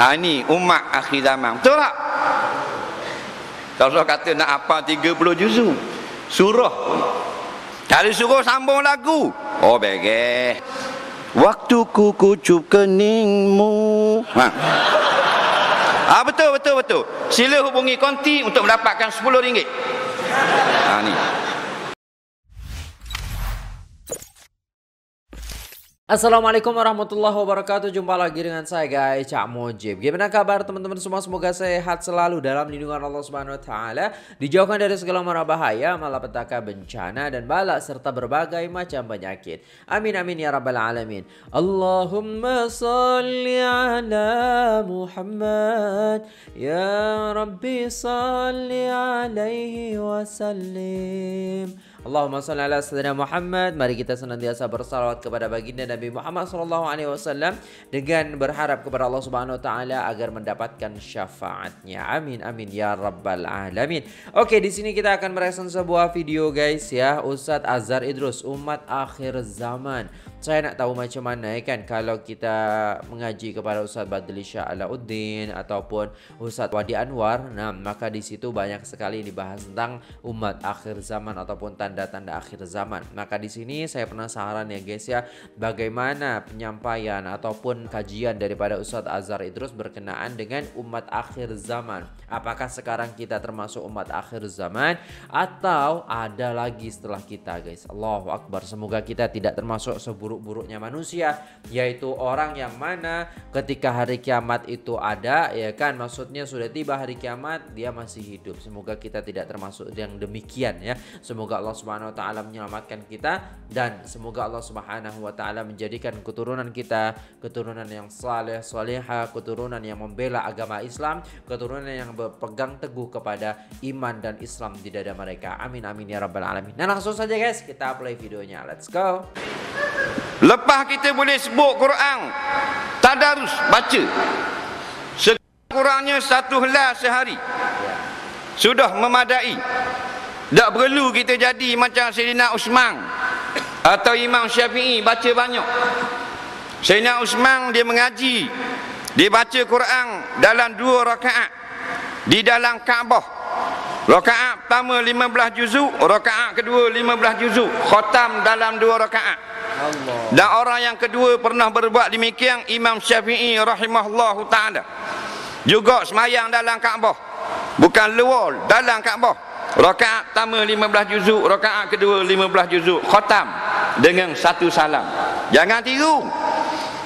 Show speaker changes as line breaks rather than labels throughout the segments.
Ha, ni umat akhir zaman. Betul tak? Kalau kata nak apa 30 juzuk. Surah. Kalau suruh sambung lagu. Oh, beres. Waktu ku kucup keningmu. Ha. Ah betul betul betul. Sila hubungi konti untuk mendapatkan RM10. Ha ni.
Assalamualaikum warahmatullahi wabarakatuh. Jumpa lagi dengan saya guys Cak Mojib Gimana kabar teman-teman semua? Semoga sehat selalu dalam lindungan Allah Subhanahu Wa Taala. Dijauhkan dari segala mara bahaya Malapetaka bencana dan balak Serta berbagai macam penyakit. Amin amin ya rabbal alamin. Allahumma salli ala Muhammad. Ya Rabbi salli alaihi wasallim Allahumma salli ala sayyidina Muhammad. Mari kita senantiasa bersalawat kepada baginda Nabi Muhammad sallallahu alaihi wasallam dengan berharap kepada Allah Subhanahu wa taala agar mendapatkan syafaatnya. Amin amin ya rabbal alamin. Oke, di sini kita akan mereaction sebuah video guys ya. Ustadz Azhar Idrus umat akhir zaman. Saya nak tahu macam mana ya kan kalau kita mengaji kepada Ustaz Badli Shah Alauddin ataupun Ustaz Wadi Anwar. Nah, maka di situ banyak sekali dibahas tentang umat akhir zaman ataupun tanda-tanda akhir zaman. Maka di sini saya penasaran ya guys ya, bagaimana penyampaian ataupun kajian daripada Ustaz Azhar Idrus berkenaan dengan umat akhir zaman. Apakah sekarang kita termasuk umat akhir zaman atau ada lagi setelah kita guys? Allahu Akbar. Semoga kita tidak termasuk sebuah seburuk-buruknya manusia yaitu orang yang mana ketika hari kiamat itu ada ya kan? Maksudnya sudah tiba hari kiamat dia masih hidup. Semoga kita tidak termasuk yang demikian ya. Semoga Allah Subhanahu wa taala menyelamatkan kita dan semoga Allah Subhanahu wa taala menjadikan keturunan kita keturunan yang saleh saleha keturunan yang membela agama Islam keturunan yang berpegang teguh kepada iman dan Islam di dada mereka. Amin amin ya rabbal alamin. Nah langsung saja guys kita play videonya. Let's go
Lepas kita boleh sebut Quran Tadarus baca. Sekurangnya satu helai sehari. Sudah memadai. Tak perlu kita jadi macam Sayyidina Usman Atau Imam Syafi'i baca banyak. Sayyidina Usman dia mengaji. Dia baca Quran dalam dua rakaat Di dalam Kaabah. Rakaat pertama 15 juzuk, rakaat kedua 15 juzuk. Khatam dalam dua rakaat. Dan orang yang kedua pernah berbuat demikian Imam Syafi'i rahimahullahu taala. Juga semayang dalam Kaabah. Bukan luar, dalam Kaabah. Rakaat pertama 15 juzuk, rakaat kedua 15 juzuk. Khatam dengan satu salam. Jangan tiru.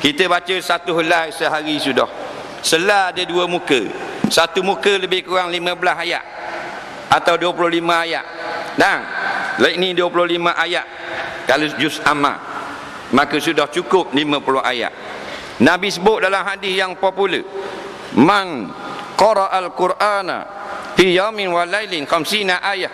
Kita baca satu helai sehari sudah. Selah ada dua muka. Satu muka lebih kurang 15 ayat atau 25 ayat dan ini 25 ayat kalau juz amma maka sudah cukup 50 ayat Nabi sebut dalam hadis yang popular man qara al-qur'ana fi yawmin wa lailin khamsina ayat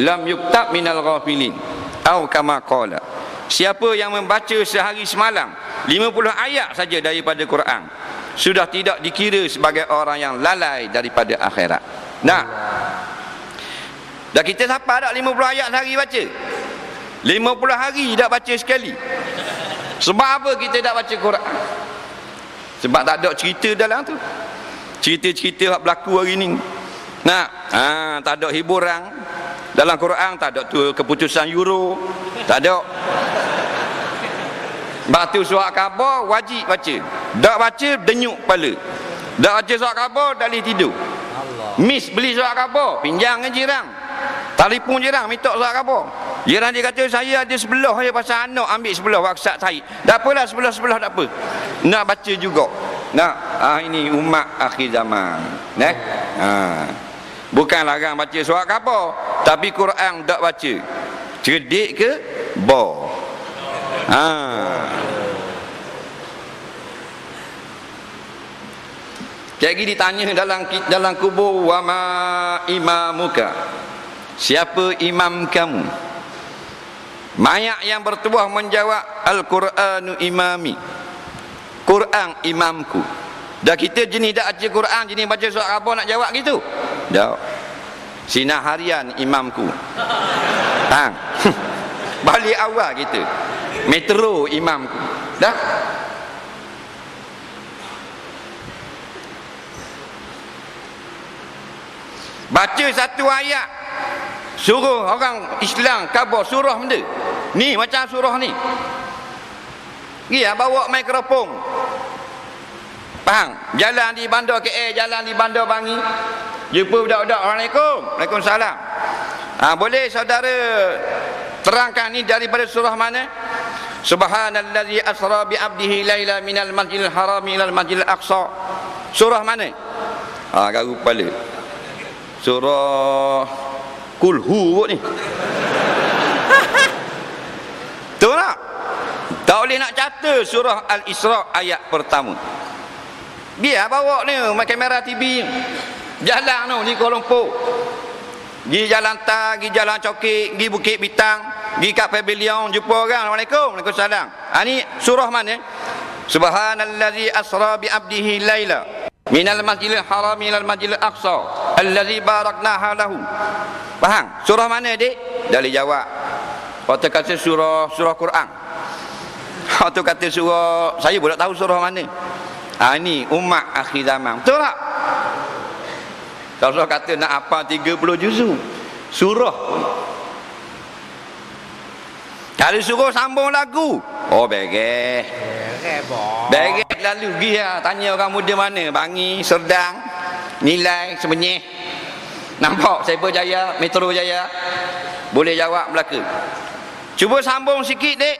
lam yuktab minal ghafilin atau kama qala siapa yang membaca sehari semalam 50 ayat saja daripada Quran sudah tidak dikira sebagai orang yang lalai daripada akhirat nah dan kita siapa tak 50 ayat sehari baca? 50 hari tak baca sekali. Sebab apa kita tak baca Quran? Sebab tak ada cerita dalam tu. Cerita-cerita yang berlaku hari ni. Nah, ha, tak ada hiburan. Dalam Quran tak ada tu keputusan euro. Tak ada. Batu surat khabar wajib baca. Tak baca denyuk kepala. Tak baca surat khabar dalih tidur. Allah. Miss beli surat khabar, pinjam dengan jiran. Telefon jiran minta surat khabar. Jiran dia kata saya ada sebelah je pasal anak ambil sebelah waksat saya. Tak apalah sebelah-sebelah tak apa. Nak baca juga. Nak ah ini umat akhir zaman. Eh? Ha. Bukan larang baca surat khabar, tapi Quran tak baca. Cerdik ke? Bo. Ha. Jadi ditanya dalam dalam kubur wa ma imamuka. Siapa imam kamu? Mayak yang bertuah menjawab Al-Quranu imami. Quran imamku. Dah kita jenis dah baca Quran Jenis baca surat apa nak jawab gitu? Dah. Sinah harian imamku. Ha. Balik awal kita. Metro imamku. Dah. Baca satu ayat Suruh orang Islam kabar surah benda ni macam surah ni dia bawa mikrofon faham jalan di bandar KL jalan di bandar Bangi jumpa budak-budak Assalamualaikum Waalaikumsalam ha, boleh saudara terangkan ni daripada surah mana Subhanallazi asra bi 'abdihi laila minal masjidil haram ilal masjidil aqsa. Surah mana? Ha garu kepala. Surah Kulhu ni. Tahu tak? Tak boleh nak catat surah Al-Isra ayat pertama. Biar bawa ni kamera TV. Jalan tu di Kuala Lumpur. Gi jalan ta, gi jalan cokik, gi bukit bintang, gi kat pavilion jumpa orang. Assalamualaikum. Waalaikumsalam. Ha ni surah mana? Subhanallazi asra bi abdihi laila minal masjidil haram ilal masjidil aqsa allazi barakna halahu. Faham? Surah mana dik? Dari jawab. Waktu kata surah surah Quran. Waktu kata surah saya pun tak tahu surah mana. Ha ni umat akhir zaman. Betul tak? Kalau kata nak apa 30 juzu. Surah. Kalau suruh sambung lagu. Oh begeh begeh lalu pergi lah. Tanya orang muda mana. Bangi, Serdang Nilai, Semenyih. Nampak? Cyber Jaya, Metro Jaya. Boleh jawab Melaka cuba sambung sikit dek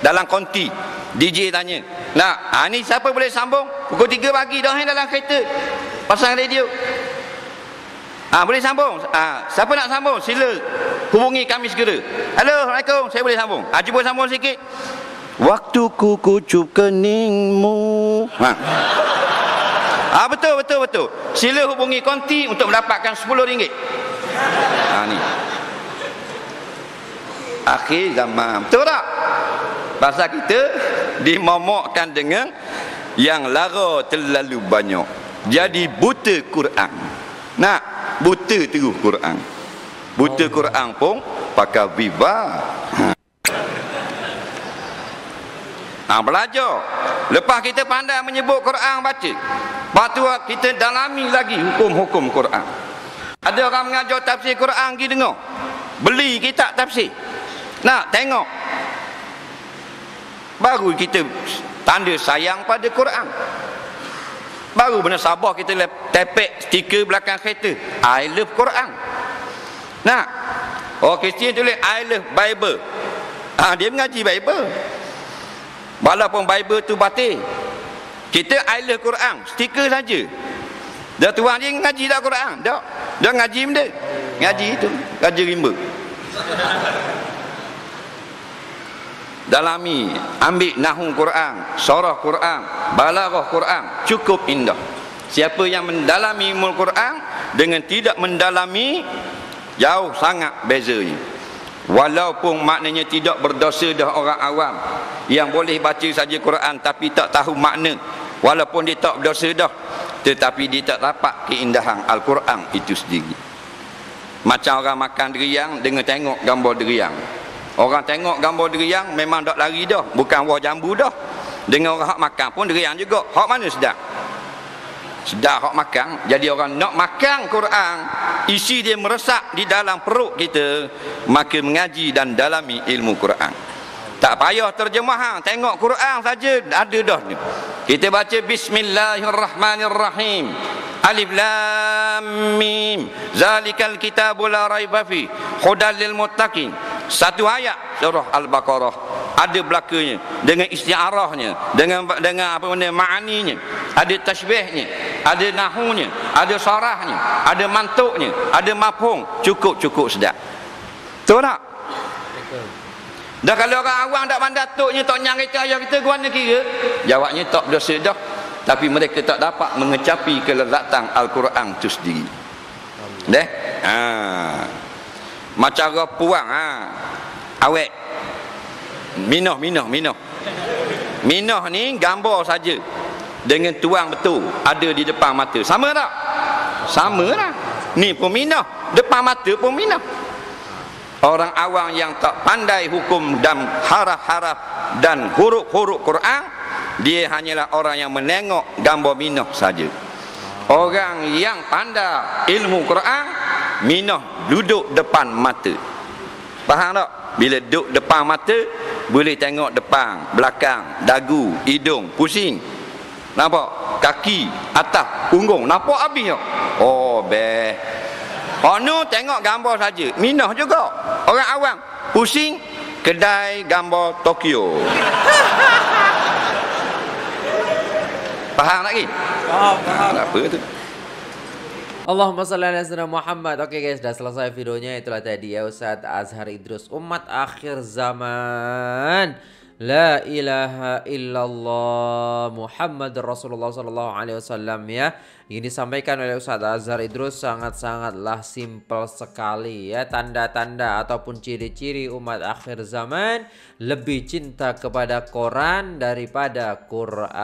dalam konti DJ tanya nak, ha, ni siapa boleh sambung pukul 3 pagi dah dalam kereta pasang radio Ah ha, boleh sambung. Ah ha, siapa nak sambung? Sila hubungi kami segera. Halo, Assalamualaikum. Saya boleh sambung. Ah ha, cuba sambung sikit. Waktu ku kucup keningmu. Ha. Ah ha, betul betul betul. Sila hubungi konti untuk mendapatkan RM10. Ha ni. Akhir zaman. Betul tak? Pasal kita dimomokkan dengan yang lara terlalu banyak. Jadi buta Quran. Nak buta terus Quran. Buta Quran pun pakai viva. Ha. ha. belajar. Lepas kita pandai menyebut Quran baca. Lepas tu kita dalami lagi hukum-hukum Quran. Ada orang mengajar tafsir Quran pergi dengar. Beli kitab tafsir. Nak tengok. Baru kita tanda sayang pada Quran. Baru benar sabar kita tepek stiker belakang kereta. I love Quran. Nah. Oh Kristian tulis I love Bible. Ah dia mengaji Bible. Walaupun Bible tu batil. Kita I love Quran, stiker saja. Dah tuan dia ngaji tak Quran? Dah. Dah ngaji benda. Ngaji itu, ngaji rimba. Dalami ambil nahu Quran surah Quran balaghah Quran cukup indah. Siapa yang mendalami ilmu Quran dengan tidak mendalami jauh sangat bezanya. Walaupun maknanya tidak berdosa dah orang awam yang boleh baca saja Quran tapi tak tahu makna walaupun dia tak berdosa dah tetapi dia tak dapat keindahan Al-Quran itu sendiri. Macam orang makan deriang dengan tengok gambar deriang Orang tengok gambar deriang memang tak lari dah. Bukan wah jambu dah. Dengan orang hak makan pun deriang juga. Hak mana sedap? Sedap hak makan. Jadi orang nak makan Quran. Isi dia meresak di dalam perut kita. Maka mengaji dan dalami ilmu Quran. Tak payah terjemahan. Tengok Quran saja ada dah ni. Kita baca Bismillahirrahmanirrahim. Alif Lam Mim. Zalikal kitabul la raiba fi. Hudal lil muttaqin satu ayat surah al-baqarah. Ada belakangnya dengan istiarahnya dengan dengan apa benda ma'aninya ada tasbihnya ada nahunya ada sarahnya ada mantuknya ada mafhum. Cukup-cukup sedap. Tahu tak? Dah kalau orang awam tak pandai tuknya tak nyang kita ayah kita ke mana kira? Jawabnya tak berdosa dah. Tapi mereka tak dapat mengecapi kelezatan Al-Quran itu sendiri. Deh? Ha macam orang puang ha. awet minah minah minah minah ni gambar saja dengan tuang betul ada di depan mata. Sama tak? Sama lah. Ni pun minah depan mata pun minah orang awam yang tak pandai hukum dan haraf-haraf dan huruf-huruf Quran dia hanyalah orang yang menengok gambar minah saja. Orang yang pandai ilmu Quran minah duduk depan mata faham tak bila duduk depan mata boleh tengok depan belakang dagu hidung pusing nampak kaki atas punggung nampak habis tak oh beh nu tengok gambar saja. Minah juga. Orang awam pusing kedai gambar Tokyo. Faham lagi?
Faham, faham.
Apa tu?
Allahumma salli ala sayyidina Muhammad. Oke guys, sudah selesai videonya. Itulah tadi ya Ustaz Azhar Idrus umat akhir zaman. La ilaha illallah Muhammad Rasulullah sallallahu alaihi wasallam ya. Ini disampaikan oleh Ustaz Azhar Idrus sangat-sangatlah simpel sekali ya. Tanda-tanda ataupun ciri-ciri umat akhir zaman lebih cinta kepada Quran daripada Quran.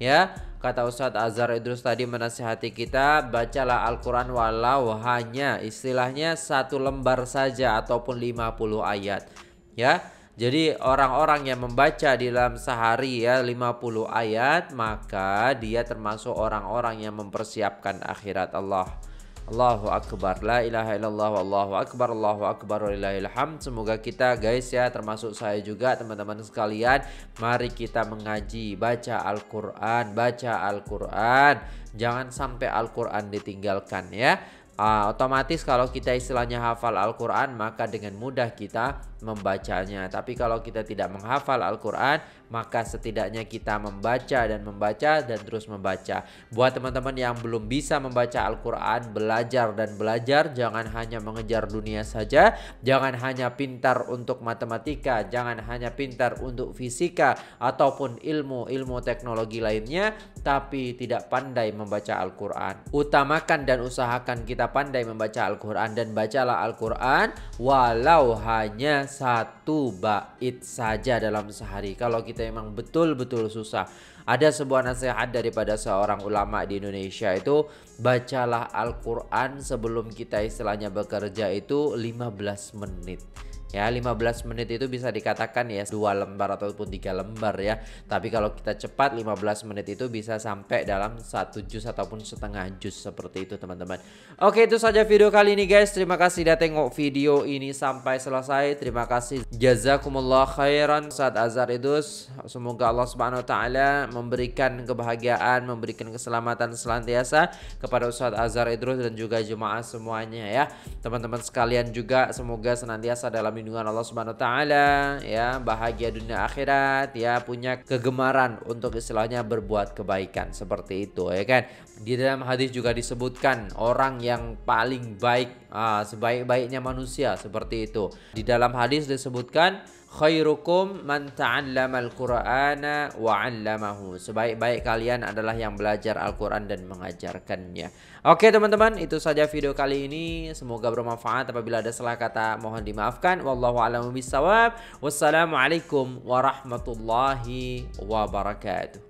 Ya, kata Ustadz Azhar Idrus tadi menasihati kita bacalah Al-Quran walau hanya istilahnya satu lembar saja ataupun 50 ayat ya. Jadi orang-orang yang membaca di dalam sehari ya 50 ayat maka dia termasuk orang-orang yang mempersiapkan akhirat Allah Allahu Akbar. La ilaha illallah Allahu Akbar Allahu Akbar Walillahilham Semoga kita guys ya termasuk saya juga teman-teman sekalian Mari kita mengaji Baca Al-Quran Baca Al-Quran. Jangan sampai Al-Quran ditinggalkan ya. Uh, otomatis kalau kita istilahnya hafal Al-Quran maka dengan mudah kita membacanya tapi kalau kita tidak menghafal Al-Quran maka setidaknya kita membaca dan membaca dan terus membaca. Buat teman-teman yang belum bisa membaca Al-Quran, belajar dan belajar, jangan hanya mengejar dunia saja, jangan hanya pintar untuk matematika, jangan hanya pintar untuk fisika ataupun ilmu-ilmu teknologi lainnya, tapi tidak pandai membaca Al-Quran. Utamakan dan usahakan kita pandai membaca Al-Quran dan bacalah Al-Quran walau hanya satu bait saja dalam sehari. Kalau kita memang betul-betul susah. Ada sebuah nasihat daripada seorang ulama di Indonesia itu bacalah Al-Qur'an sebelum kita istilahnya bekerja itu 15 menit. Ya 15 menit itu bisa dikatakan ya dua lembar ataupun tiga lembar ya. Tapi kalau kita cepat 15 menit itu bisa sampai dalam satu jus ataupun setengah jus seperti itu teman-teman. Oke itu saja video kali ini guys. Terima kasih sudah tengok video ini sampai selesai. Terima kasih. Jazakumullah khairan saat azhar idus Semoga Allah subhanahu wa ta'ala memberikan kebahagiaan Memberikan keselamatan selantiasa Kepada Ustaz Azhar Idrus dan juga jemaah semuanya ya. Teman-teman sekalian juga semoga senantiasa dalam lindungan Allah Subhanahu wa taala ya bahagia dunia akhirat ya punya kegemaran untuk istilahnya berbuat kebaikan. Seperti itu ya kan? Di dalam hadis juga disebutkan orang yang paling baik ah, sebaik-baiknya manusia seperti itu. Di dalam hadis disebutkan khairukum man ta'allama al-Qur'ana wa 'allamahu. Sebaik-baik kalian adalah yang belajar Al-Qur'an dan mengajarkannya. Oke teman-teman, itu saja video kali ini. Semoga bermanfaat. Apabila ada salah kata mohon dimaafkan. Wallahu a'lam bishawab. Wassalamualaikum warahmatullahi wabarakatuh.